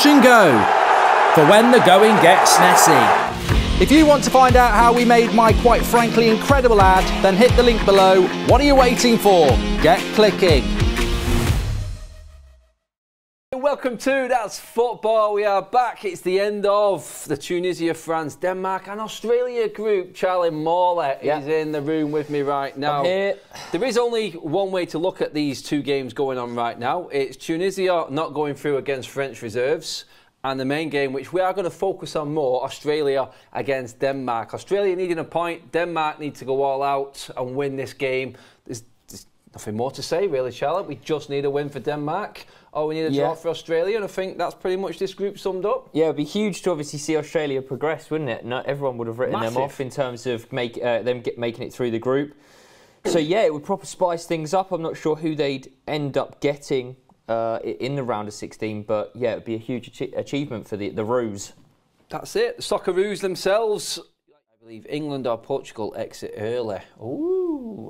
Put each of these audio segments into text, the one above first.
Wash and go for when the going gets messy. If you want to find out how we made my quite frankly incredible ad, then hit the link below. What are you waiting for? Get clicking. Welcome to That's Football. We are back. It's the end of the Tunisia, France, Denmark, and Australia group. Charlie Morley is in the room with me right now. There is only one way to look at these two games going on right now. It's Tunisia not going through against French reserves. And the main game, which we are going to focus on more, Australia against Denmark. Australia needing a point. Denmark need to go all out and win this game. There's, there's nothing more to say, really, Charlotte. We just need a win for Denmark. Oh, we need a draw for Australia, and I think that's pretty much this group summed up. Yeah, it'd be huge to obviously see Australia progress, wouldn't it? Not everyone would have written Massive. them off in terms of make uh, them get, making it through the group. So yeah, it would proper spice things up. I'm not sure who they'd end up getting uh, in the round of 16, but yeah, it'd be a huge achie- achievement for the the Roos. That's it. The Socceroos themselves. I believe England or Portugal exit early. Ooh,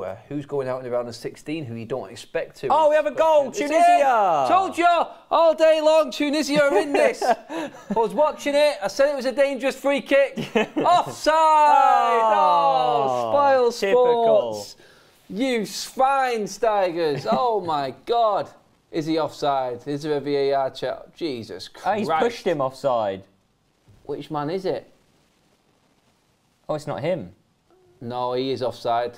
uh, who's going out in the round of 16 who you don't expect to? Oh, we have a goal, Tunisia! Told you all day long, Tunisia are in this. I was watching it. I said it was a dangerous free kick. Offside! Oh, spoil typical. sports. You fine Steigers. Oh my God. Is he offside? Is there a VAR check? Jesus Oh, Christ. he's pushed him offside. Which man is it? Oh, it's not him. No, he is offside.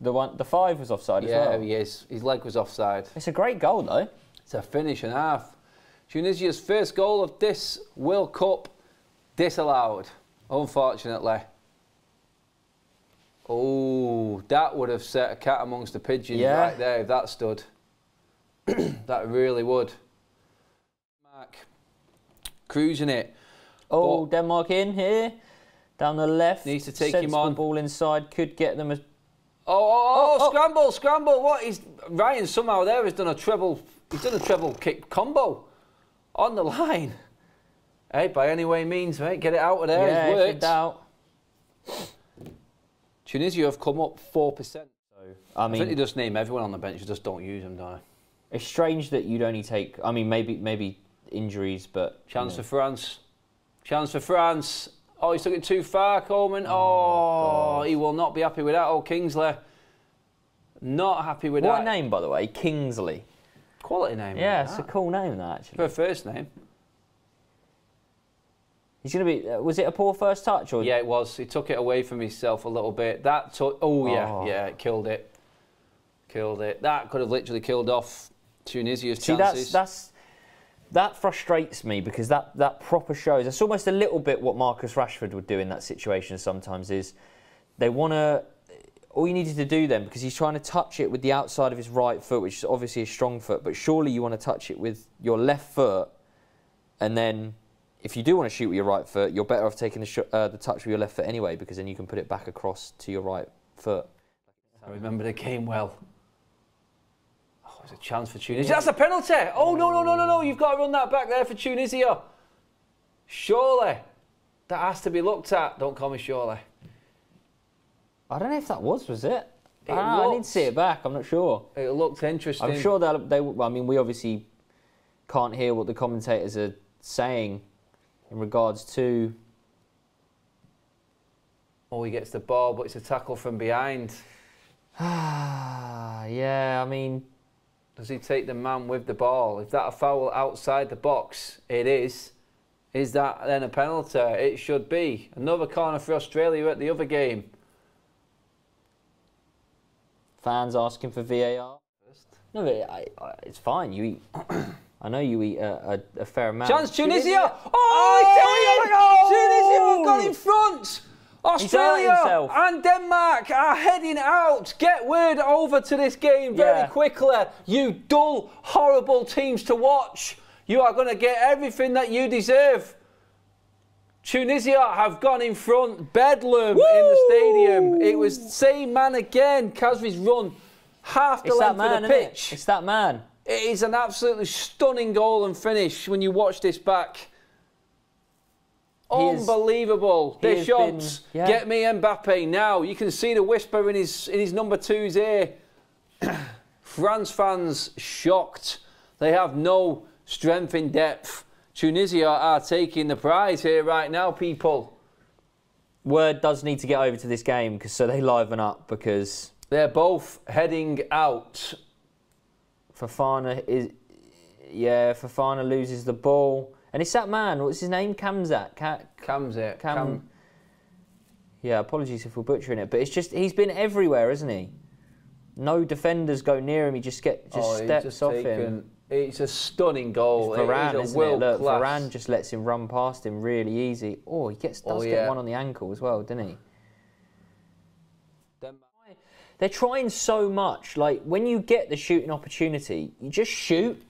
The one, the five was offside as Yeah, he is. His leg was offside. It's a great goal though. It's a finish and a half. Tunisia's first goal of this World Cup disallowed, unfortunately. Oh, that would have set a cat amongst the pigeons Yeah. right there if that stood. that really would. Mark, cruising it. Oh, But- Denmark in here, down the left. Needs to take him on. Ball inside could get them a Oh, oh, oh, Oh, oh. scramble, scramble. What? He's Ryan somehow there has done a treble. He's done a treble kick combo on the line. Hey, by any way means, mate, get it out of there. yeah, it's worked. doubt. Tunisia have come up four percent. I I think they mean, just name everyone on the bench. They just don't use them, don't it's strange that you'd only take. I mean, maybe maybe injuries, but you Chance know. for France. Chance for France. Oh, he's took it too far, Coman. Oh, he will not be happy with that. Oh, Kingsley. Not happy with what that. a name, by the way, Kingsley. Quality name. Yeah, isn't it's a cool name that actually. For a first name. He's gonna be. Uh, was it a poor first touch or? Yeah, it was. He took it away from himself a little bit. That took. Oh yeah, Oh. yeah, it killed it. Killed it. That could have literally killed off Tunisia's See, chances. that's that's that frustrates me because that that proper shows. It's almost a little bit what Marcus Rashford would do in that situation. Sometimes is they want to. All you needed to do then, because he's trying to touch it with the outside of his right foot, which is obviously a strong foot, but surely you want to touch it with your left foot, and then if you do want to shoot with your right foot, you're better off taking the, uh, the touch with your left foot anyway, because then you can put it back across to your right foot. I remember the game well. It's a chance for Tunisia. That's a penalty. Oh no no no no no! You've got to run that back there for Tunisia. Surely, that has to be looked at. Don't call me surely. I don't know if that was, was it? It Ah, I need to see it back. I'm not sure. It looked interesting. I'm sure that they. I mean, we obviously can't hear what the commentators are saying in regards to. Oh, he gets the ball, but it's a tackle from behind. Ah, yeah. I mean, Does he take the man with the ball? Is that a foul outside the box? It is. Is that then a penalty? It should be. Another corner for Australia at the other game. fans asking for VAR. No, but I, I, it's fine. You eat. I know you eat a, a, a fair amount. Chance Tunisia! Oh, Oh, Tunisia have got in front! Australia and Denmark are heading out. Get word over to this game very Yeah. quickly. You dull, horrible teams to watch. You are going to get everything that you deserve. Tunisia have gone in front, bedlam in the stadium. It was same man again. Khazri's run half the It's length man, of the pitch. It's that man. It is an absolutely stunning goal and finish when you watch this back. Unbelievable. This has been- shots. yeah. Get me Mbappe now. You can see the whisper in his in his number two's ear. France fans shocked. They have no strength in depth. Tunisia are taking the prize here right now, people. Word does need to get over to this game because so they liven up because They're both heading out. Fofana is yeah Fofana loses the ball and it's that man what's his name Kamzat Ka, Cam's it. Cam, Cam. yeah apologies if we're butchering it but it's just he's been everywhere isn't he no defenders go near him he just get just Oh, steps just off taken- him It's a stunning goal. It's Varane it is a isn't it look class. Varane just lets him run past him really easy oh he gets oh, does Oh, get one on the ankle as well didn't he they're trying so much. Like when you get the shooting opportunity, you just shoot.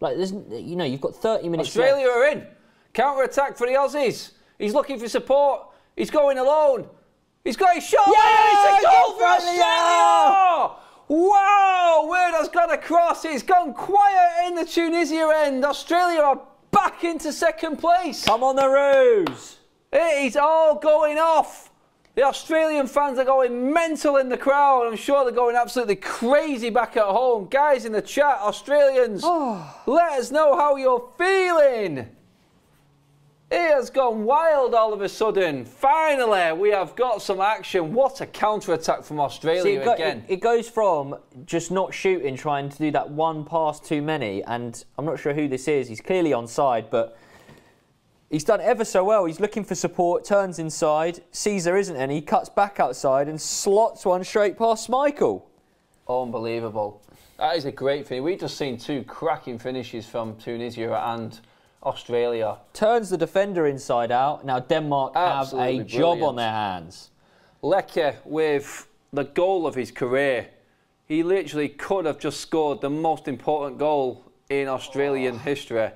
Like there's, you know, you've got 30 minutes. Australia left. are in. Counter attack for the Aussies. He's looking for support. He's going alone. He's got his shot. Yeah, it's a goal for Australia! Australia! Wow, word has gone across. It's gone quiet in the Tunisia end. Australia are back into second place. Come on, the Roos. It is all going off. The Australian fans are going mental in the crowd. I'm sure they're going absolutely crazy back at home. Guys in the chat, Australians, oh. let us know how you're feeling. It has gone wild all of a sudden. Finally, we have got some action. What a counter attack from Australia See, it, go- again. it- it goes from just not shooting, trying to do that one pass too many, and I'm not sure who this is. He's clearly onside, but he's done ever so well. He's looking for support, turns inside, sees there isn't any, cuts back outside, and slots one straight past Michael. Unbelievable. That is a great thing. We've just seen two cracking finishes from Tunisia and Australia. Turns the defender inside out. Now Denmark Absolutely have a job on their hands. Leckie with the goal of his career. He literally could have just scored the most important goal in Australian history.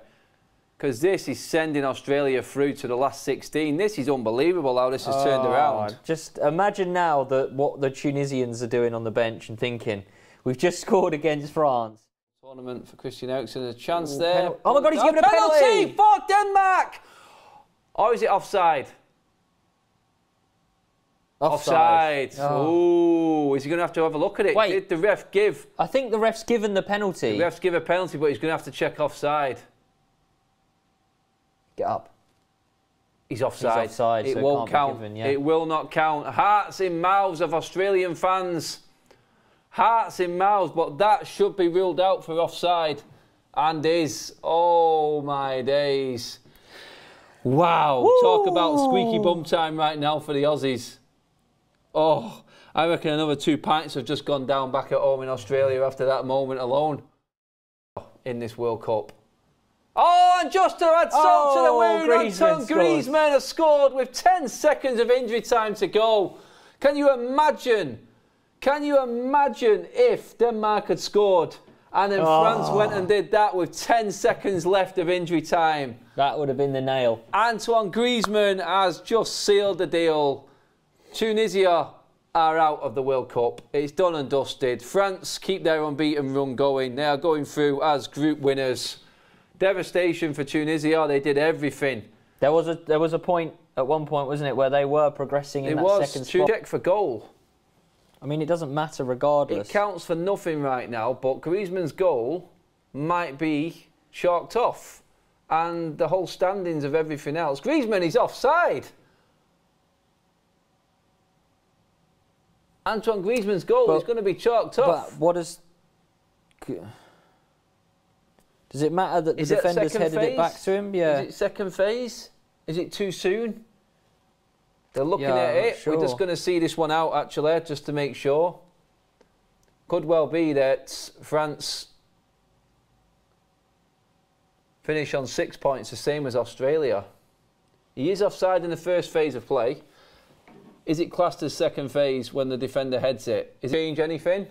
Because this is sending Australia through to the last 16. This is unbelievable how this has turned ah, around. Oh, Just imagine now that what the Tunisians are doing on the bench and thinking, we've just scored against France. Tournament for Christian Eriksen. A chance Ooh, there. Oh my God, he's oh, given a penalty! for Denmark! Or is it offside? Offside. Oh. Ooh, is he going to have to have a look at it? Wait. Did the ref give? I think the ref's given the penalty. The ref's give a penalty, but he's going to have to check offside. Get up. He's offside. offside, it so won't count. given, yeah. It will not count. Hearts in mouths of Australian fans. Hearts in mouths, but that should be ruled out for offside. And is. Oh my days. Wow. Talk about squeaky bum time right now for the Aussies. Oh, I reckon another two pints have just gone down back at home in Australia after that moment alone in this World Cup. Oh, to add salt to the Oh, wound, Griezmann Anton. Griezmann has scored with 10 seconds of injury time to go. Can you imagine? Can you imagine if Denmark had scored and then oh. France went and did that with 10 seconds left of injury time? That would have been the nail. Antoine Griezmann has just sealed the deal. Tunisia are out of the World Cup. It's done and dusted. France keep their unbeaten run going. They are going through as group winners. Devastation for Tunisia. They did everything. There was a there was a point at one point, wasn't it, where they were progressing in it that was second spot. check for goal. I mean, it doesn't matter regardless. It counts for nothing right now, but Griezmann's goal might be chalked off. And the whole standings of everything else. Griezmann is offside. Antoine Griezmann's goal But- is going to be chalked off. But what does? Does it matter that the it defenders second headed it back to him? Yeah. Is it second phase? Is it too soon? They're looking Yeah, at it. We're just going to see this one out actually, just to make sure. Could well be that France finish on six points, the same as Australia. He is offside in the first phase of play. Is it classed as second phase when the defender heads it? Is it change anything?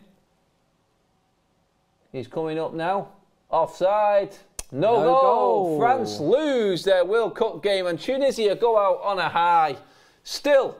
He's coming up now. Offside. No, No goal. goal. France lose their World Cup game and Tunisia go out on a high. Still